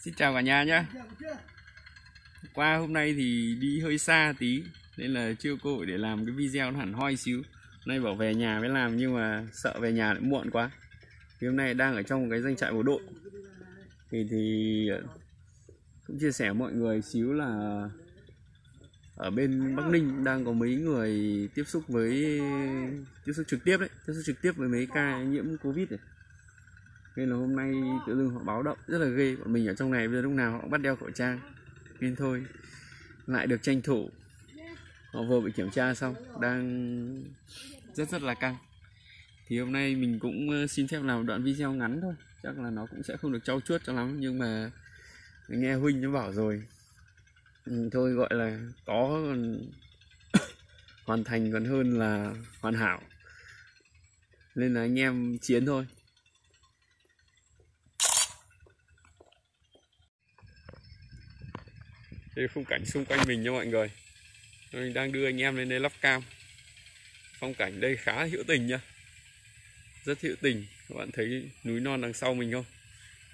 Xin chào cả nhà nhé Qua hôm nay thì đi hơi xa tí, Nên là chưa cơ hội để làm cái video nó hẳn hoi xíu. Nay bảo về nhà mới làm, nhưng mà sợ về nhà lại muộn quá. Thì hôm nay đang ở trong cái danh trại bộ đội. Thì thì ờ, cũng chia sẻ mọi người xíu là ở bên Bắc Ninh đang có mấy người tiếp xúc với, tiếp xúc trực tiếp đấy, tiếp xúc trực tiếp với mấy ca nhiễm covid này nên là hôm nay tự dưng họ báo động rất là ghê. Bọn mình ở trong này, bây giờ lúc nào họ bắt đeo khẩu trang. Nên thôi, lại được tranh thủ. Họ vừa bị kiểm tra xong, đang rất rất là căng. Thì hôm nay mình cũng ờ, xin phép làm đoạn video ngắn thôi. Chắc là nó cũng sẽ không được trau chuốt cho lắm, nhưng mà nghe huynh nó bảo rồi. Ừ, thôi gọi là có còn hoàn thành còn hơn là hoàn hảo. Nên là anh em chiến thôi. Đây là khung cảnh xung quanh mình nha mọi người. Mình đang đưa anh em lên đây lắp cam. Phong cảnh đây khá hữu tình nha rất hữu tình. Các bạn thấy núi non đằng sau mình không?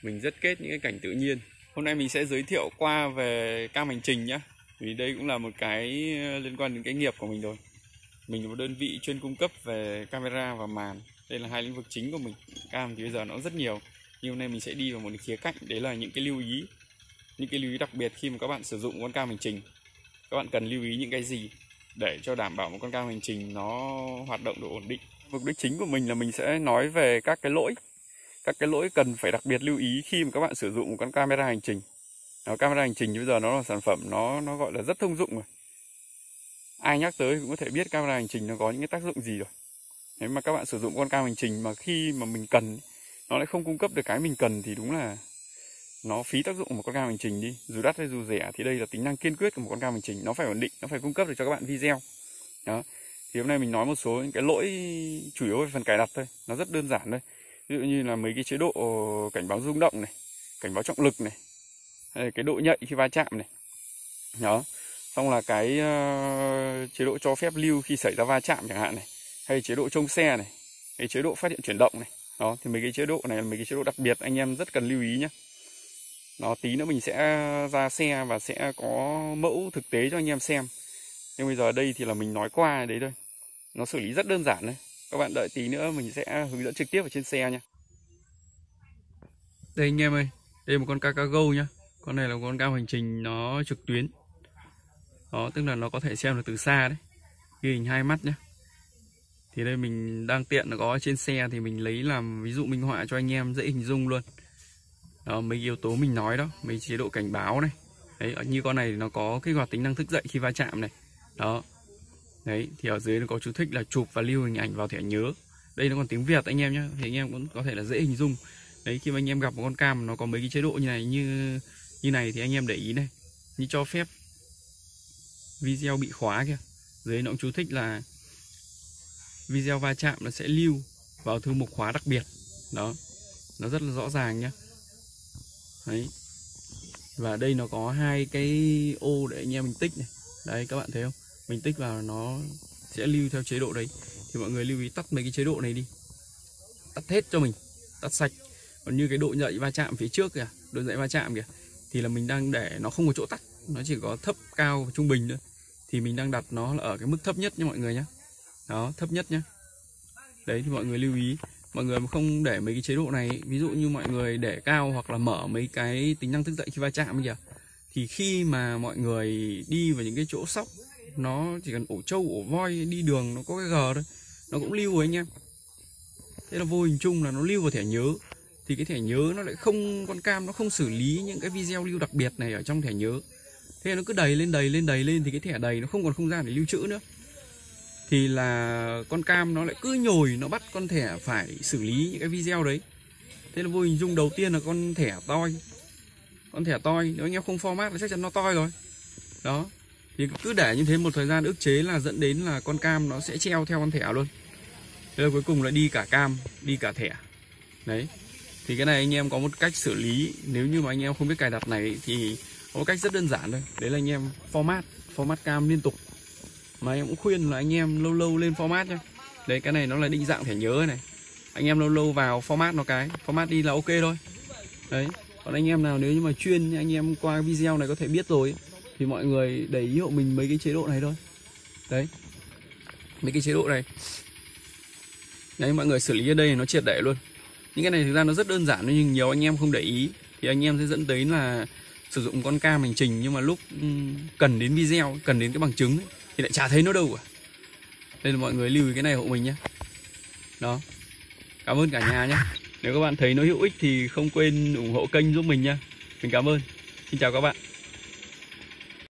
Mình rất kết những cái cảnh tự nhiên. Hôm nay mình sẽ giới thiệu qua về cam hành trình nhá. Vì đây cũng là một cái ờ, liên quan đến cái nghiệp của mình rồi. Mình là một đơn vị chuyên cung cấp về camera và màn. Đây là hai lĩnh vực chính của mình. Cam thì bây giờ nó rất nhiều. Nhưng hôm nay mình sẽ đi vào một khía cạnh. Đấy là những cái lưu ý những cái lưu ý đặc biệt khi mà các bạn sử dụng con cam hành trình. Các bạn cần lưu ý những cái gì để cho đảm bảo một con cam hành trình nó hoạt động được ổn định? Mục đích chính của mình là mình sẽ nói về các cái lỗi. Các cái lỗi cần phải đặc biệt lưu ý khi mà các bạn sử dụng một con camera hành trình. Đó, camera hành trình bây giờ nó là sản phẩm nó nó gọi là rất thông dụng rồi. Ai nhắc tới cũng có thể biết camera hành trình nó có những cái tác dụng gì rồi. Nếu mà các bạn sử dụng con cam hành trình mà khi mà mình cần nó lại không cung cấp được cái mình cần thì đúng là nó phí tác dụng một con cam hành trình đi. Dù đắt hay dù rẻ thì đây là tính năng kiên quyết của một con cam hành trình. Nó phải ổn định nó phải cung cấp được cho các bạn video. Đó. Thì hôm nay mình nói một số những cái lỗi chủ yếu về phần cài đặt thôi. Nó rất đơn giản thôi. Ví dụ như là mấy cái chế độ cảnh báo rung động này cảnh báo trọng lực này hay là cái độ nhạy khi va chạm này. Đó. Xong là cái uh, chế độ cho phép lưu khi xảy ra va chạm chẳng hạn này hay chế độ trông xe này cái chế độ phát hiện chuyển động này. Đó thì mấy cái chế độ này là mấy cái chế độ đặc biệt anh em rất cần lưu ý nhé đó tí nữa mình sẽ ra xe và sẽ có mẫu thực tế cho anh em xem. Nhưng bây giờ đây thì là mình nói qua đấy thôi. Nó xử lý rất đơn giản đấy. các bạn đợi tí nữa mình sẽ hướng dẫn trực tiếp ở trên xe nha. Đây anh em ơi, đây là một con Kakago nhá. Con này là một con cao hành trình nó trực tuyến. Đó, tức là nó có thể xem được từ xa đấy. Ghi hình hai mắt nhá. Thì đây mình đang tiện nó có trên xe thì mình lấy làm ví dụ minh họa cho anh em dễ hình dung luôn đó, mấy yếu tố mình nói đó mấy chế độ cảnh báo này. Đấy như con này thì nó có kích hoạt tính năng thức dậy khi va chạm này. Đó. Đấy thì ở dưới nó có chú thích là chụp và lưu hình ảnh vào thẻ nhớ. Đây nó còn tiếng việt anh em nhé thì anh em cũng có thể là dễ hình dung. Đấy khi mà anh em gặp một con cam nó có mấy cái chế độ như này như như này thì anh em để ý này. Như cho phép video bị khóa kìa. Dưới nó cũng chú thích là video va chạm nó sẽ lưu vào thư mục khóa đặc biệt. Đó. Nó rất là rõ ràng nhé đấy. Và đây nó có hai cái ô để anh em mình tích này. Đấy, các bạn thấy không? Mình tích vào nó sẽ lưu theo chế độ đấy. Thì mọi người lưu ý tắt mấy cái chế độ này đi. Tắt hết cho mình. Tắt sạch. Còn như cái độ nhạy va chạm phía trước kìa, độ nhạy va chạm kìa, thì là mình đang để nó không có chỗ tắt. Nó chỉ có thấp, cao và trung bình nữa thì mình đang đặt nó là ở cái mức thấp nhất nha mọi người nhé đó, thấp nhất nhé đấy, thì mọi người lưu ý mọi người mà không để mấy cái chế độ này ví dụ như mọi người để cao hoặc là mở mấy cái tính năng thức dậy khi va chạm kìa, thì khi mà mọi người đi vào những cái chỗ sóc, nó chỉ cần ổ trâu, ổ voi, đi đường, nó có cái gờ thôi, nó cũng lưu rồi anh em thế là vô hình chung là nó lưu vào thẻ nhớ, thì cái thẻ nhớ nó lại không, con cam nó không xử lý những cái video lưu đặc biệt này ở trong thẻ nhớ. Thế nó cứ đầy lên đầy lên đầy lên, thì cái thẻ đầy nó không còn không gian để lưu trữ nữa thì là con cam nó lại cứ nhồi, nó bắt con thẻ phải xử lý những cái video đấy. Thế là vô hình dung đầu tiên là con thẻ toi. Con thẻ toi, nếu anh em không format thì chắc chắn nó toi rồi. Đó. Thì cứ để như thế một thời gian ức chế là dẫn đến là con cam nó sẽ treo theo con thẻ luôn. Thế là cuối cùng là đi cả cam, đi cả thẻ. Đấy. Thì cái này anh em có một cách xử lý. Nếu như mà anh em không biết cài đặt này thì có một cách rất đơn giản thôi. Đấy là anh em format format cam liên tục mà em cũng khuyên là anh em lâu lâu lên format nhá. Đấy cái này nó là định dạng thẻ nhớ này. Anh em lâu lâu vào format nó cái format đi là ok thôi. Đấy còn anh em nào nếu như mà chuyên anh em qua video này có thể biết rồi thì mọi người để ý hộ mình mấy cái chế độ này thôi. Đấy mấy cái chế độ này. Đấy mọi người xử lý ở đây nó triệt để luôn. Những cái này thực ra nó rất đơn giản nhưng nhiều anh em không để ý thì anh em sẽ dẫn tới là sử dụng con cam hành trình. Nhưng mà lúc ừ, cần đến video cần đến cái bằng chứng ấy, thì lại chả thấy nó đâu à? cả đây là mọi người lưu ý cái này hộ mình nhé đó. Cảm ơn cả nhà nhé nếu các bạn thấy nó hữu ích thì không quên ủng hộ kênh giúp mình nha mình cảm ơn. Xin chào các bạn.